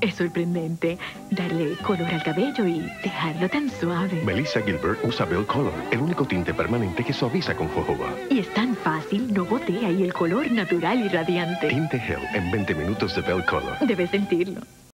Es sorprendente darle color al cabello y dejarlo tan suave. Melissa Gilbert usa Bell Color, el único tinte permanente que suaviza con jojoba. Y es tan fácil, no gotea y el color natural y radiante. Tinte Gel en 20 minutos de Bell Color. Debes sentirlo.